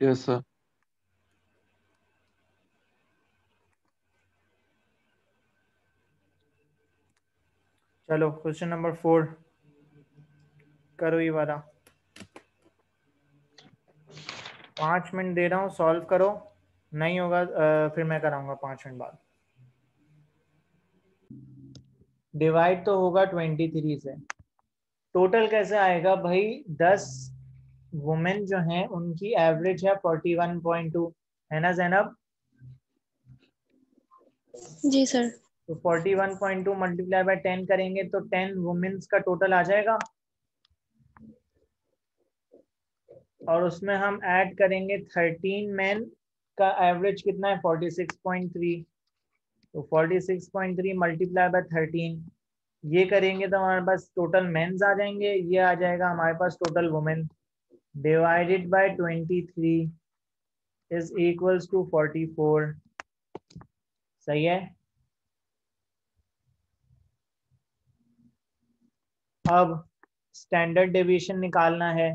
Yes, sir. चलो question number four करो ये वाला पाँच मिनट दे रहा हूँ सॉल्व करो। नहीं होगा फिर मैं कराऊँगा पाँच मिनट बाद। डिवाइड तो होगा ट्वेंटी थ्री से। टोटल कैसे आएगा भाई? दस वुमेन जो हैं उनकी एवरेज है फोर्टी वन पॉइंट टू है ना जैनब जी सर तो forty one point two multiply by ten करेंगे तो टेन वुमेन्स का टोटल आ जाएगा। और उसमें हम ऐड करेंगे थर्टीन मैन का एवरेज कितना है? फोर्टी सिक्स पॉइंट थ्री तो forty six point three multiply by thirteen ये करेंगे तो हमारे पास टोटल मेंस आ जाएँगे ये आ जाएगा हमारे पास total women twenty three is equals to forty four सही है? अब स्टैंडर्ड डेविएशन निकालना है।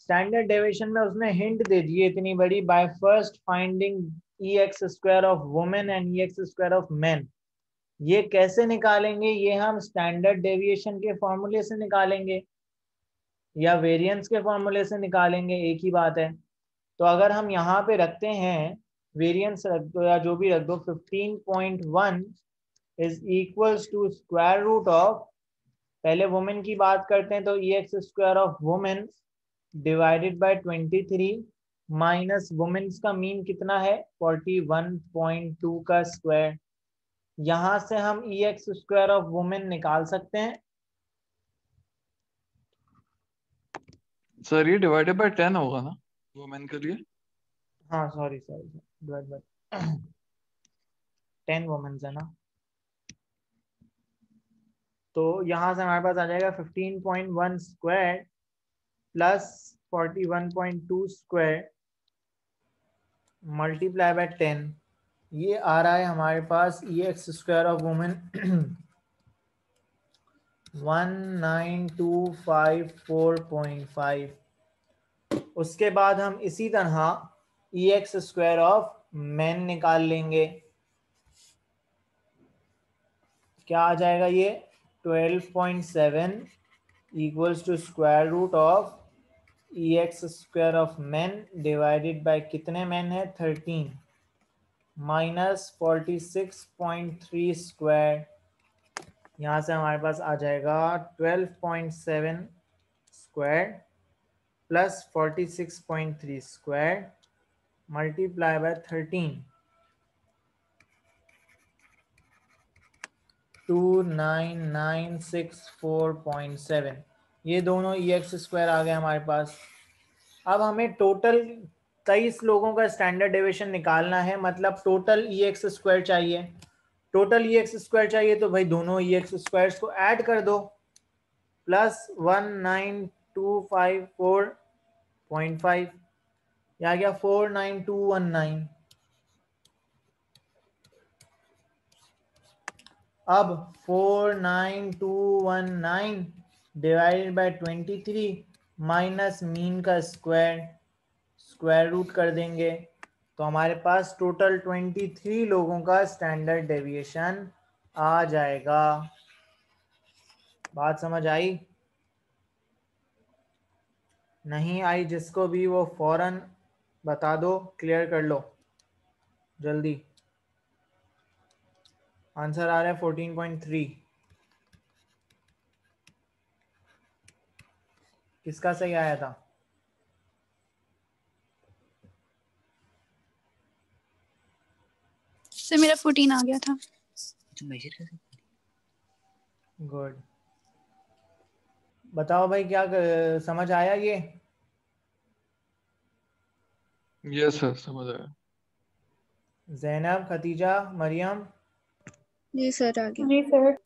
स्टैंडर्ड डेविएशन में उसने हिंट दे दी इतनी बड़ी by first finding E X square of women and E X square of man ये कैसे निकालेंगे? ये हम स्टैंडर्ड डेविएशन के फॉर्मूले से निकालेंगे। या वेरिएंस के फॉर्मूले से निकालेंगे, एक ही बात है। तो अगर हम यहाँ पे रखते हैं वेरिएंस रख दो या जो भी रख दो 15.1 is equals to square root of पहले वुमेन की बात करते हैं तो E X square of women divided by 23 minus women's का मीन कितना है? 41.2 का स्क्वायर यहाँ से हम E X square of women निकाल सकते हैं। सर ये डिवाइडेड बाय टेन होगा ना? वुमेन के लिए हाँ? Sorry sorry divide by ten women's है ना? तो यहाँ से हमारे पास आ जाएगा 15.1 square plus 41.2 square multiply by 10 ये आ रहा है हमारे पास E X square of women one nine two five four point five उसके बाद हम इसी तरह E X square of man निकाल लेंगे। क्या आ जाएगा ये? 12.7 equals to square root of ex square of men divided by कितने मैन है? 13 minus forty six point three square यहाँ से हमारे पास आ जाएगा twelve point seven square plus forty six point three square multiply by thirteen. Two nine nine six four point seven. ये दोनों ई एक्स स्क्वायर आ गए हमारे पास। अब हमें टोटल तेईस लोगों का स्टैंडर्ड डेविएशन निकालना है। मतलब टोटल ई एक्स स्क्वायर चाहिए। टोटल ई एक्स स्क्वायर चाहिए तो भाई दोनों ई एक्स स्क्वायर को ऐड कर दो। Plus one nine two five four point five या गया four nine two one nine अब four nine two one nine divided by twenty three minus mean का स्क्वायर स्क्वायर रूट कर देंगे। तो हमारे पास टोटल ट्वेंटी थ्री लोगों का स्टैंडर्ड डेविएशन आ जाएगा। बात समझ आई? नहीं आई, जिसको भी वो फ़ौरन बता दो क्लियर कर लो। जल्दी। आंसर आ रहा है फोर्टीन पॉइंट थ्री किसका सही आया था? सर मेरा फोर्टीन आ गया था। गुड बताओ भाई क्या कर, समझ आया ये? यस सर समझ आया। जैनब खतीजा मरियम जी सर आ गया। जी सर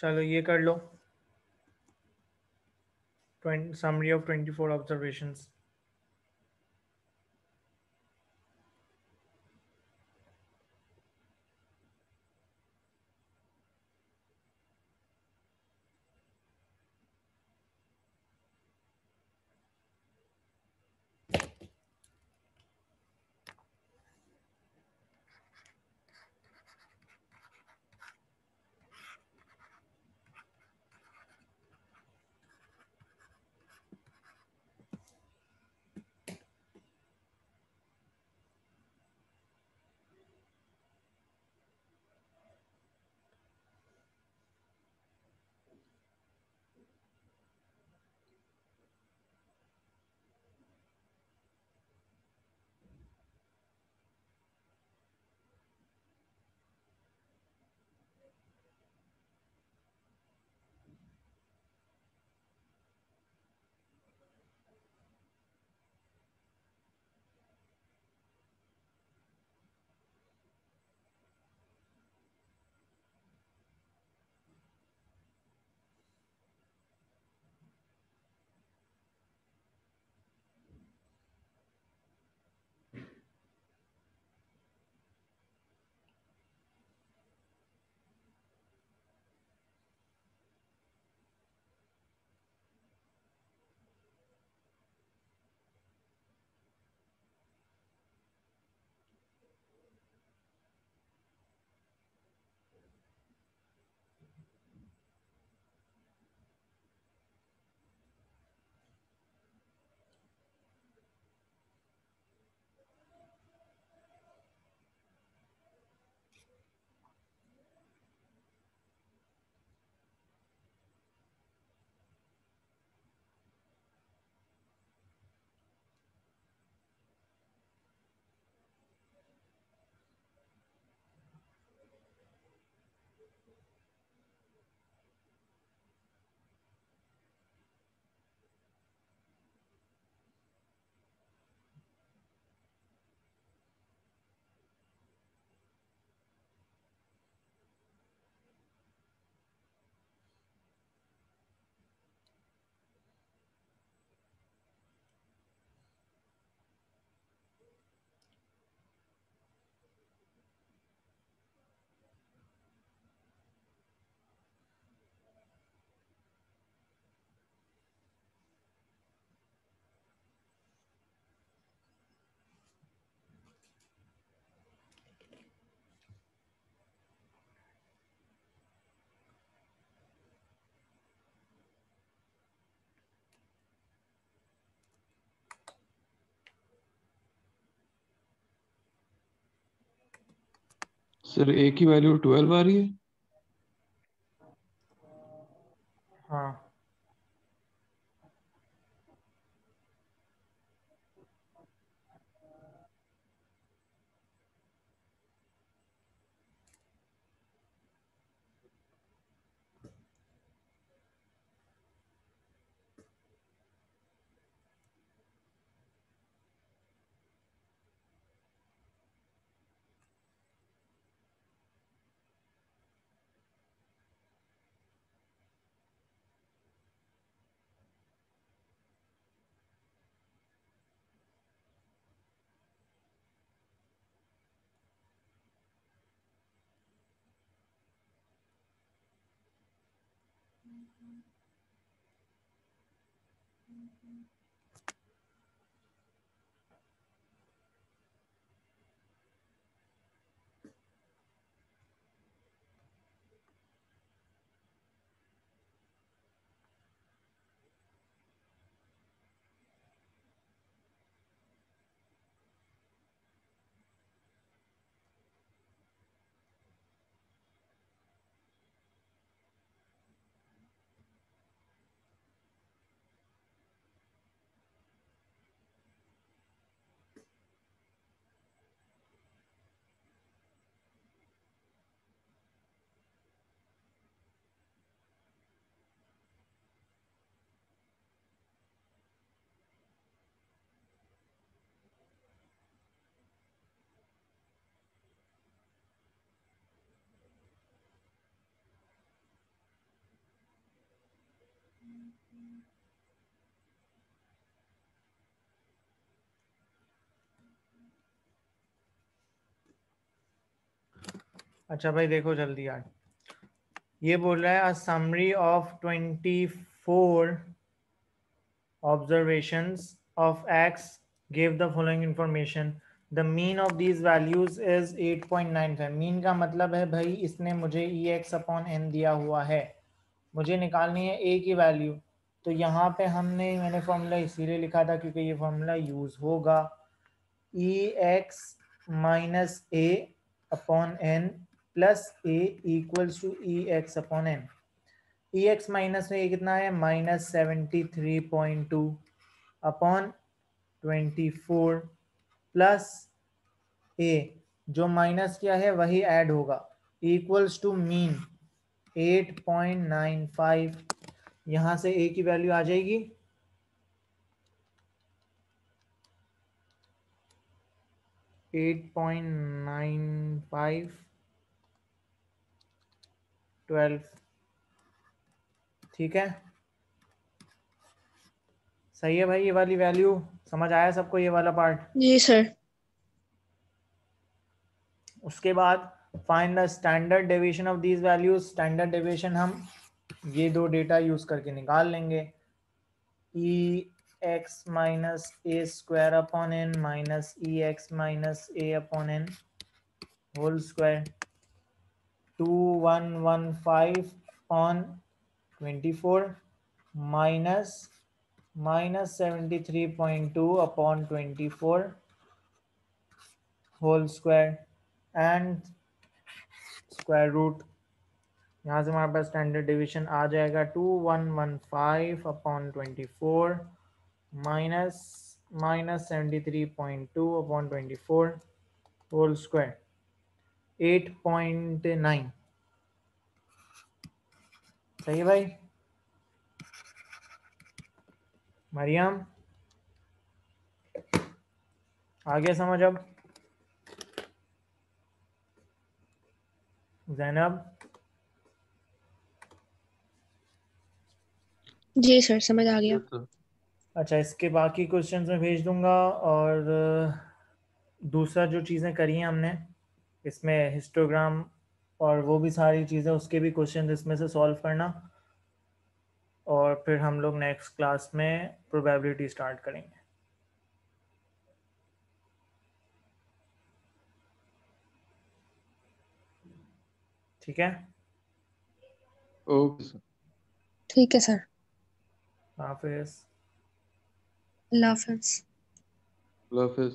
चलो ये कर लो। Twenty summary of twenty four observations sir A की वैल्यू ट्वेल्व आ रही है? हाँ। 嗯嗯嗯。अच्छा भाई देखो जल्दी यार। ये बोल रहा है summary of twenty four observations of x gave the following information. The mean of these values is 8.95 mean का मतलब है भाई इसने मुझे ई एक्स अपॉन एन दिया हुआ है। मुझे निकालनी है ए की वैल्यू तो यहाँ पे हमने, मैंने फॉर्मूला इसीलिए लिखा था क्योंकि ये फॉर्मूला यूज़ होगा। E X minus A upon N plus A equals to E X upon N. E X minus में ये कितना है? Minus seventy three point two upon twenty four plus A. जो माइनस किया है, वही ऐड होगा। Equals to mean eight point nine five. यहाँ से ए की वैल्यू आ जाएगी। Eight point nine five twelve. ठीक है? सही है भाई ये वाली वैल्यू समझ आया सबको ये वाला पार्ट जी सर उसके बाद find the standard deviation of these values standard deviation हम ये दो डेटा यूज़ करके निकाल लेंगे। E X minus A square upon N minus E X minus A upon N whole square two one one five on twenty four minus minus seventy three point two upon twenty four whole square and square root यहाँ से हमारे पास standard division आ जाएगा two one one five upon twenty four minus minus seventy three point two upon twenty four whole square eight point nine. सही है भाई? मरियम? आगे समझ अब। जैनब? जी सर समझ आ गया। अच्छा इसके बाकी क्वेश्चंस मैं भेज दूँगा और दूसरा जो चीज़ें करी हैं हमने इसमें हिस्टोग्राम और वो भी सारी चीज़ें उसके भी क्वेश्चन इसमें से सॉल्व करना। और फिर हम लोग नेक्स्ट क्लास में प्रोबेबिलिटी स्टार्ट करेंगे। ठीक है? Okay, sir. ठीक है सर हाफिज़। अल्लाह हाफिज। Allah Hafiz.